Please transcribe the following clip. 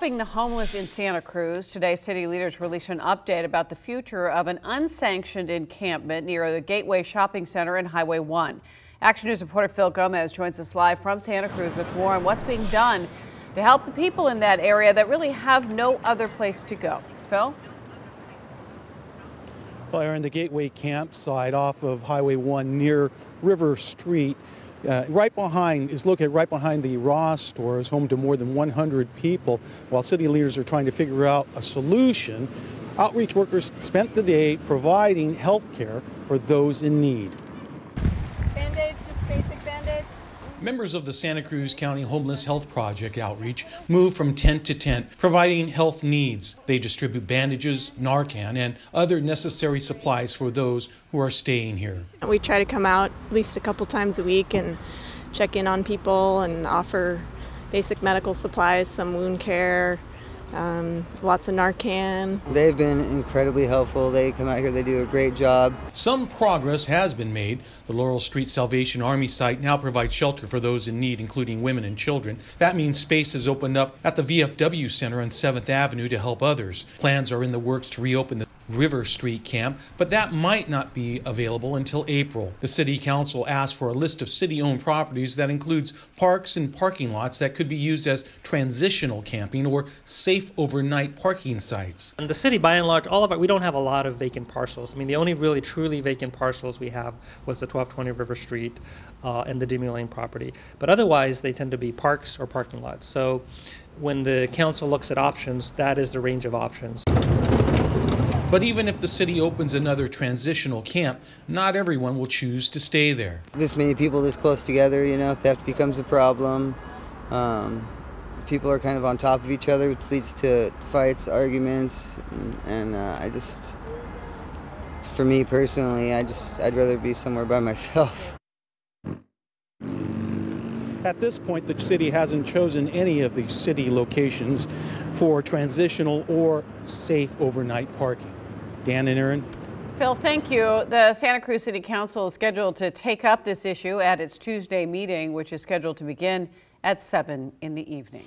Helping the homeless in Santa Cruz, today city leaders released an update about the future of an unsanctioned encampment near the Gateway Shopping Center and Highway 1. Action News reporter Phil Gomez joins us live from Santa Cruz with more on what's being done to help the people in that area that really have no other place to go. Phil? Well, Aaron, the Gateway campsite off of Highway 1 near River Street uh, right behind is located right behind the Ross store is home to more than 100 people. While city leaders are trying to figure out a solution, outreach workers spent the day providing health care for those in need. Members of the Santa Cruz County Homeless Health Project outreach move from tent to tent, providing health needs. They distribute bandages, Narcan, and other necessary supplies for those who are staying here. We try to come out at least a couple times a week and check in on people and offer basic medical supplies, some wound care, um, lots of Narcan. They've been incredibly helpful. They come out here, they do a great job. Some progress has been made. The Laurel Street Salvation Army site now provides shelter for those in need, including women and children. That means space has opened up at the VFW Center on 7th Avenue to help others. Plans are in the works to reopen the River Street camp, but that might not be available until April. The City Council asked for a list of city owned properties that includes parks and parking lots that could be used as transitional camping or safe overnight parking sites. And the city, by and large, all of it, we don't have a lot of vacant parcels. I mean, the only really truly vacant parcels we have was the 1220 River Street uh, and the Dimeo Lane property. But otherwise, they tend to be parks or parking lots. So when the council looks at options, that is the range of options. But even if the city opens another transitional camp, not everyone will choose to stay there. This many people this close together, you know, theft becomes a problem. Um, people are kind of on top of each other, which leads to fights, arguments, and, and uh, I just, for me personally, I just, I'd rather be somewhere by myself. At this point, the city hasn't chosen any of the city locations for transitional or safe overnight parking. Dan and Aaron. Phil, thank you. The Santa Cruz City Council is scheduled to take up this issue at its Tuesday meeting, which is scheduled to begin at 7 in the evening.